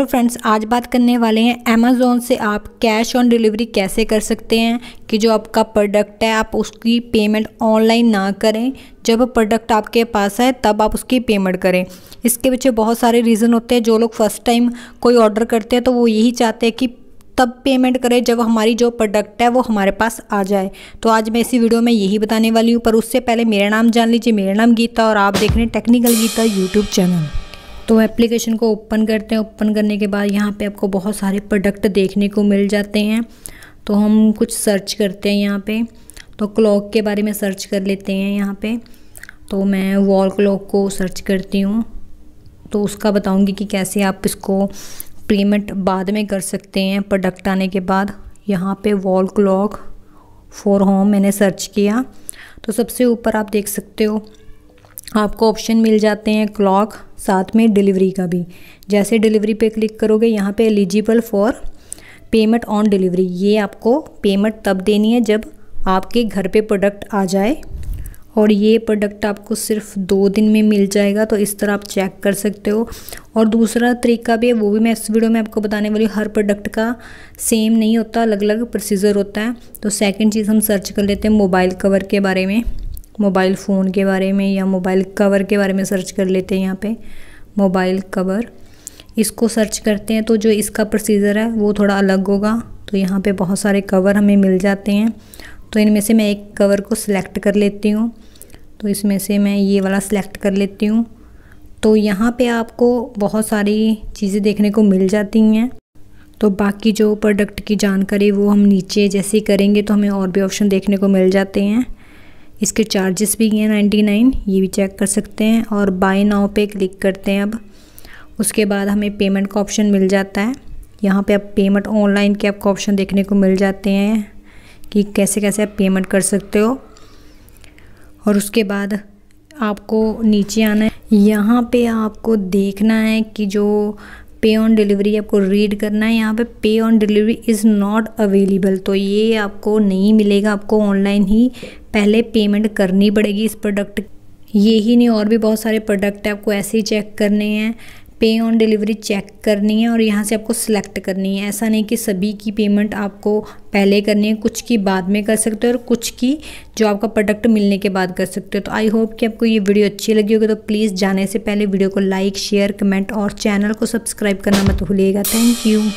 तो फ्रेंड्स, आज बात करने वाले हैं अमेज़ोन से आप कैश ऑन डिलीवरी कैसे कर सकते हैं कि जो आपका प्रोडक्ट है, आप उसकी पेमेंट ऑनलाइन ना करें। जब प्रोडक्ट आपके पास है, तब आप उसकी पेमेंट करें। इसके पीछे बहुत सारे रीज़न होते हैं। जो लोग फ़र्स्ट टाइम कोई ऑर्डर करते हैं तो वो यही चाहते हैं कि तब पेमेंट करें जब हमारी जो प्रोडक्ट है, वो हमारे पास आ जाए। तो आज मैं इसी वीडियो में यही बताने वाली हूँ। पर उससे पहले मेरा नाम जान लीजिए। मेरा नाम गीता और आप देख रहे हैं टेक्निकल गीता यूट्यूब चैनल तो एप्लीकेशन को ओपन करते हैं। ओपन करने के बाद यहाँ पे आपको बहुत सारे प्रोडक्ट देखने को मिल जाते हैं। तो हम कुछ सर्च करते हैं यहाँ पे। तो क्लॉक के बारे में सर्च कर लेते हैं यहाँ पे। तो मैं वॉल क्लॉक को सर्च करती हूँ। तो उसका बताऊँगी कि कैसे आप इसको पेमेंट बाद में कर सकते हैं। प्रोडक्ट आने के बाद यहाँ पे वॉल क्लॉक फॉर होम मैंने सर्च किया। तो सबसे ऊपर आप देख सकते हो आपको ऑप्शन मिल जाते हैं क्लॉक साथ में डिलीवरी का भी। जैसे डिलीवरी पे क्लिक करोगे, यहाँ पे eligible for payment on delivery ये आपको पेमेंट तब देनी है जब आपके घर पे प्रोडक्ट आ जाए और ये प्रोडक्ट आपको सिर्फ़ दो दिन में मिल जाएगा तो इस तरह आप चेक कर सकते हो। और दूसरा तरीका भी है, वो भी मैं इस वीडियो में आपको बताने वाली हूँ। हर प्रोडक्ट का सेम नहीं होता अलग अलग प्रोसीजर होता है। तो सेकंड चीज़ हम सर्च कर लेते हैं मोबाइल कवर के बारे में। मोबाइल फ़ोन के बारे में या मोबाइल कवर के बारे में सर्च कर लेते हैं यहाँ पे। Mobile cover. इसको सर्च करते हैं तो जो इसका प्रोसीजर है, वो थोड़ा अलग होगा। तो यहाँ पे बहुत सारे कवर हमें मिल जाते हैं। तो इनमें से मैं एक कवर को सिलेक्ट कर लेती हूँ। तो इसमें से मैं ये वाला सिलेक्ट कर लेती हूँ। तो यहाँ पे आपको बहुत सारी चीज़ें देखने को मिल जाती हैं। तो बाकी जो प्रोडक्ट की जानकारी वो हम नीचे जैसे ही करेंगे तो हमें और भी ऑप्शन देखने को मिल जाते हैं। इसके चार्जेस भी हैं नाइन्टी नाइन ये भी चेक कर सकते हैं और बाय नाउ पे क्लिक करते हैं अब। उसके बाद हमें पेमेंट का ऑप्शन मिल जाता है। यहाँ पे आप पेमेंट ऑनलाइन के आपको ऑप्शन देखने को मिल जाते हैं कि कैसे कैसे आप पेमेंट कर सकते हो। और उसके बाद आपको नीचे आना है। यहाँ पे आपको देखना है कि जो पे ऑन डिलीवरी आपको रीड करना है, यहाँ पे pay on delivery is not available तो ये आपको नहीं मिलेगा, आपको ऑनलाइन ही पहले पेमेंट करनी पड़ेगी इस प्रोडक्ट ये ही नहीं, और भी बहुत सारे प्रोडक्ट आपको ऐसे ही चेक करने हैं। पे ऑन डिलीवरी चेक करनी है और यहाँ से आपको सिलेक्ट करनी है। ऐसा नहीं कि सभी की पेमेंट आपको पहले करनी है, कुछ की बाद में कर सकते हो और कुछ की जो आपका प्रोडक्ट मिलने के बाद कर सकते हो। तो आई होप कि आपको ये वीडियो अच्छी लगी होगी। तो प्लीज़ जाने से पहले वीडियो को लाइक शेयर कमेंट और चैनल को सब्सक्राइब करना मत भूलिएगा। Thank you